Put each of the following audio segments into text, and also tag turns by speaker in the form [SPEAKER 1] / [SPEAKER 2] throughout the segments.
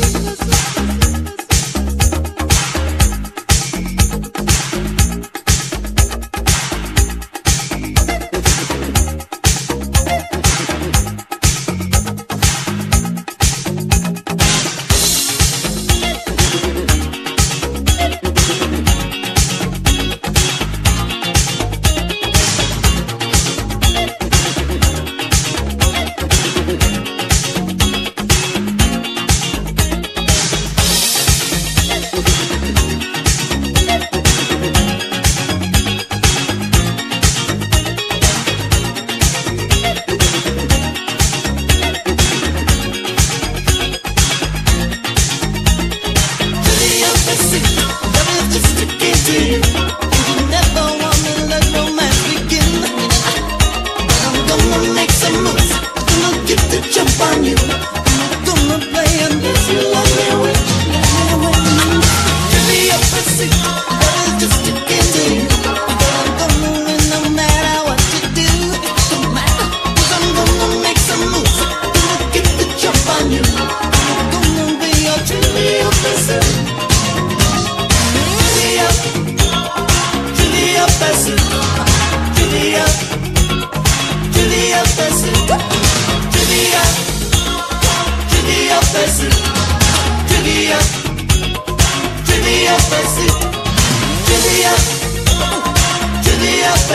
[SPEAKER 1] Thank you.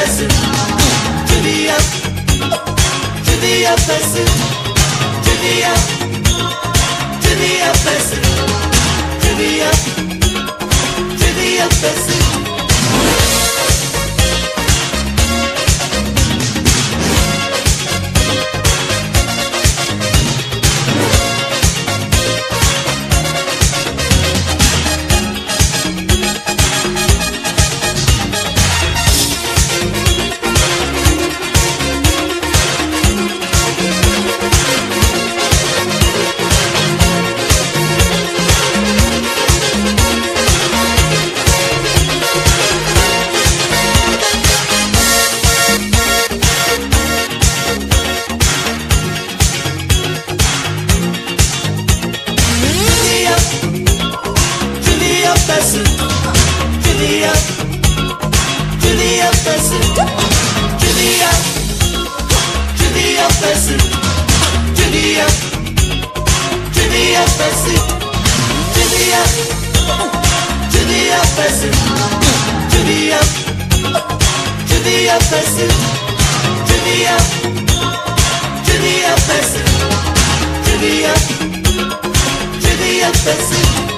[SPEAKER 1] yatası Dünya Dünya yatası Dünya Dünya yatası Dünya Dünya yatası FSC. To the F. To the FSC. To the F. To the FSC. To the F. To the FSC. To the F. To the FSC. To